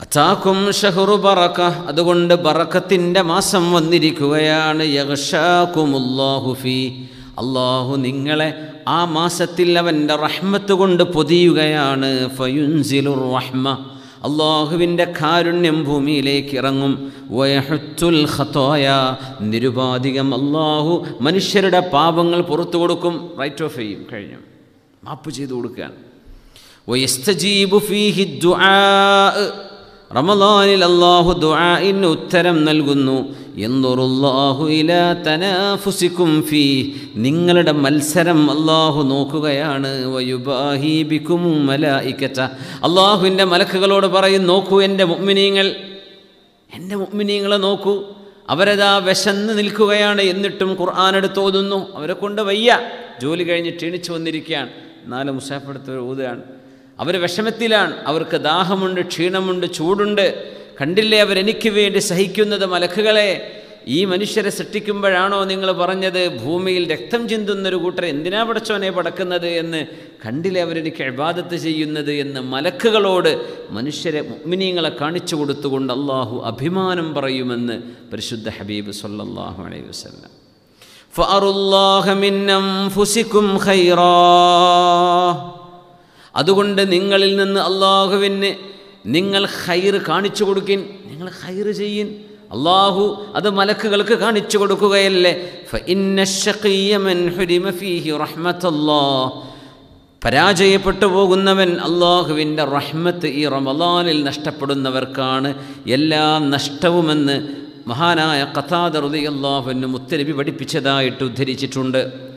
അത്താക്കും ഷഹുറു ബറക്ക അതുകൊണ്ട് ബറക്കത്തിന്റെ മാസം വന്നിരിക്കുകയാണ്. യഗ്ഷാക്കുമുല്ലാഹു ഫീ. അള്ളാഹു നിങ്ങളെ ആ മാസത്തിൽ അവന്റെ റഹ്മത്ത് കൊണ്ട് പൊതിയുകയാണ്. ഫയുൻസിലുർ റഹ്മ. അള്ളാഹുവിന്റെ കാരുണ്യം ഭൂമിയിലേക്ക് ഇറങ്ങും. വയഹുത്തുൽ ഖത്തോയ നിരുപാധികം അള്ളാഹു മനുഷ്യരുടെ പാപങ്ങൾ പുറത്തു കൊടുക്കും. റൈറ്റ് ഓഫ് ചെയ്യും. കഴിഞ്ഞു. മാപ്പ് ചെയ്തു കൊടുക്കുകയാണ്. വയസ്തജീബു ഫീഹി ദുആ. റമദാനിൽ അള്ളാഹു ദുആഇന് ഉത്തരം നൽകുന്നു. എന്തൊറുല്ലാഹു ഇല തനാഫുസിക്കും ഫീ. നിങ്ങളുടെ മത്സരം അള്ളാഹു നോക്കുകയാണ്. വയുബാഹി മലായിക്കറ്റ അള്ളാഹുവിന്റെ മലക്കുകളോട് പറയും നോക്കൂ എന്റെ മുമ്മിനീങ്ങൾ എന്റെ മുഅ്മിനീങ്ങളെ നോക്കൂ. അവരതാ വിശന്ന് നിൽക്കുകയാണ്. എന്നിട്ടും ഖുർആൻ എടുത്ത് ഓതുന്നു. അവരെ കൊണ്ട് വയ്യ. ജോലി കഴിഞ്ഞ് ക്ഷീണിച്ചു വന്നിരിക്കുകയാണ്. നാല് മുസാഫെടുത്ത് ഓതുകയാണ്. അവർ വിഷമത്തിലാണ്. അവർക്ക് ദാഹമുണ്ട് ക്ഷീണമുണ്ട് ചൂടുണ്ട്. കണ്ടില്ലേ അവരെനിക്ക് വേണ്ടി സഹിക്കുന്നത് മലക്കുകളെ? ഈ മനുഷ്യരെ സൃഷ്ടിക്കുമ്പോഴാണോ നിങ്ങൾ പറഞ്ഞത് ഭൂമിയിൽ രക്തം ചിന്തുന്നൊരു കൂട്ടർ എന്തിനാ പടച്ചോനെ പടക്കുന്നത് എന്ന് കണ്ടില്ലേ അവരെനിക്ക് അബാദത്ത് ചെയ്യുന്നത് എന്ന് മലക്കുകളോട് മനുഷ്യരെ മുഗ്മിനീങ്ങളെ കാണിച്ചു കൊടുത്തുകൊണ്ട് അള്ളാഹു അഭിമാനം പറയുമെന്ന് പരിശുദ്ധ ഹബീബ് സല്ലാഹു അലൈഹി വസല്ലം. ഫഅറുല്ലാഹ മിന്നം ഫുസിക്കും ഖൈറാ. അതുകൊണ്ട് നിങ്ങളിൽ നിന്ന് അള്ളാഹുവിന് നിങ്ങൾ ഹൈർ കാണിച്ചു കൊടുക്കിൻ. നിങ്ങൾ ഹൈർ ചെയ്യിൻ. അള്ളാഹു അത് മലക്കുകൾക്ക് കാണിച്ചു കൊടുക്കുകയല്ലേ? പരാജയപ്പെട്ടു പോകുന്നവൻ അള്ളാഹുവിന്റെ റഹ്മത്ത് ഈ റമലാനിൽ നഷ്ടപ്പെടുന്നവർക്കാണ് എല്ലാ നഷ്ടവുമെന്ന് മഹാനായ കഥാദറുദി അള്ളാഹുവിനും ഉത്തരവി പഠിപ്പിച്ചതായിട്ട് ഉദ്ധരിച്ചിട്ടുണ്ട്.